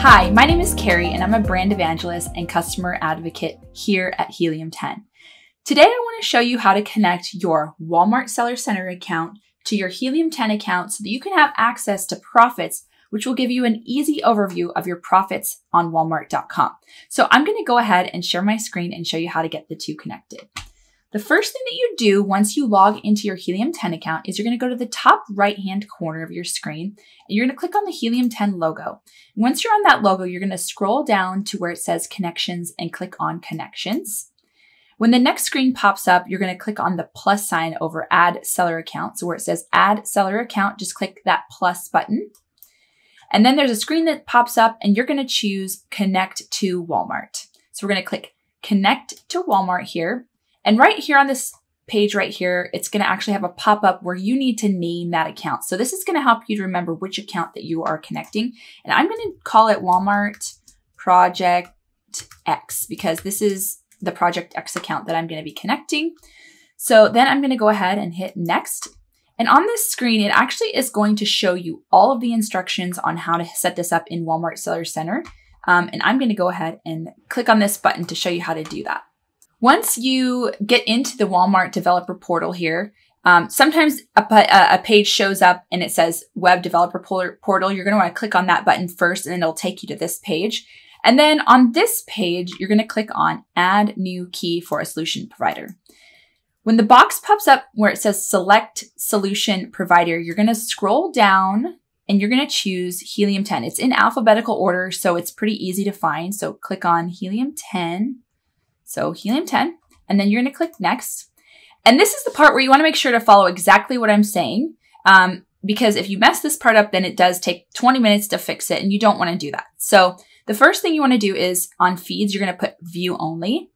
Hi, my name is Carrie, and I'm a brand evangelist and customer advocate here at Helium 10. Today, I want to show you how to connect your Walmart Seller Center account to your Helium 10 account so that you can have access to profits, which will give you an easy overview of your profits on walmart.com. So I'm going to go ahead and share my screen and show you how to get the two connected. The first thing that you do once you log into your Helium 10 account is you're going to go to the top right hand corner of your screen and you're going to click on the Helium 10 logo. Once you're on that logo, you're going to scroll down to where it says connections and click on connections. When the next screen pops up, you're going to click on the plus sign over add seller account. So where it says add seller account, just click that plus button. And then there's a screen that pops up and you're going to choose connect to Walmart. So we're going to click connect to Walmart here. And right here on this page right here, it's going to actually have a pop-up where you need to name that account. So this is going to help you to remember which account that you are connecting. And I'm going to call it Walmart Project X because this is the Project X account that I'm going to be connecting. So then I'm going to go ahead and hit next. And on this screen, it actually is going to show you all of the instructions on how to set this up in Walmart Seller Center. Um, and I'm going to go ahead and click on this button to show you how to do that. Once you get into the Walmart developer portal here, um, sometimes a, a, page shows up and it says web developer portal. You're going to want to click on that button first and it'll take you to this page. And then on this page, you're going to click on add new key for a solution provider. When the box pops up where it says select solution provider, you're going to scroll down and you're going to choose Helium 10. It's in alphabetical order, so it's pretty easy to find. So click on Helium 10 so helium 10, and then you're gonna click next. And this is the part where you wanna make sure to follow exactly what I'm saying. Um, because if you mess this part up, then it does take 20 minutes to fix it and you don't wanna do that. So the first thing you wanna do is on feeds, you're gonna put view only.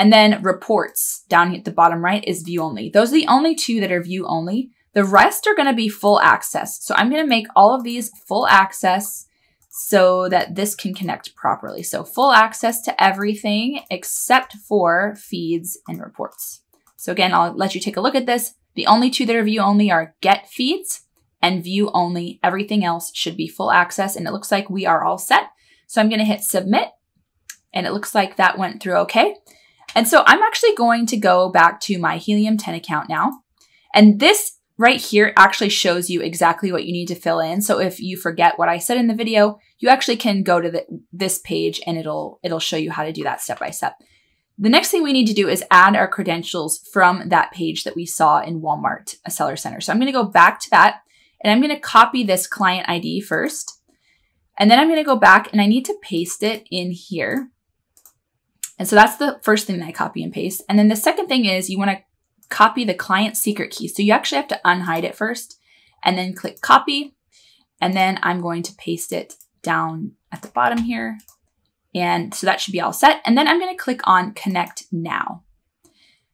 And then reports down at the bottom right is view only. Those are the only two that are view only. The rest are gonna be full access. So I'm gonna make all of these full access so that this can connect properly. So full access to everything except for feeds and reports. So again, I'll let you take a look at this. The only two that are view only are get feeds and view only. Everything else should be full access and it looks like we are all set. So I'm going to hit submit and it looks like that went through okay. And so I'm actually going to go back to my Helium 10 account now. And this right here actually shows you exactly what you need to fill in. So if you forget what I said in the video, you actually can go to the, this page and it'll, it'll show you how to do that step by step. The next thing we need to do is add our credentials from that page that we saw in Walmart a Seller Center. So I'm going to go back to that and I'm going to copy this client ID first. And then I'm going to go back and I need to paste it in here. And so that's the first thing that I copy and paste. And then the second thing is you want to copy the client secret key. So you actually have to unhide it first and then click copy. And then I'm going to paste it down at the bottom here. And so that should be all set. And then I'm going to click on connect now.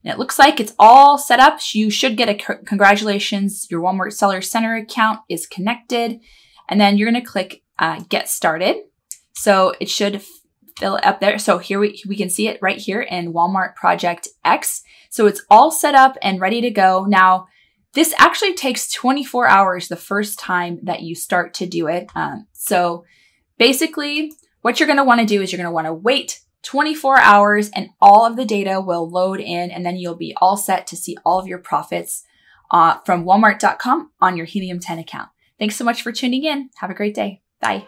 And it looks like it's all set up. You should get a congratulations. Your Walmart Seller Center account is connected. And then you're going to click uh, get started. So it should fill up there. So here we, we can see it right here in Walmart Project X. So it's all set up and ready to go. Now, this actually takes 24 hours the first time that you start to do it. Um, so basically, what you're going to want to do is you're going to want to wait 24 hours and all of the data will load in and then you'll be all set to see all of your profits uh, from walmart.com on your Helium 10 account. Thanks so much for tuning in. Have a great day. Bye.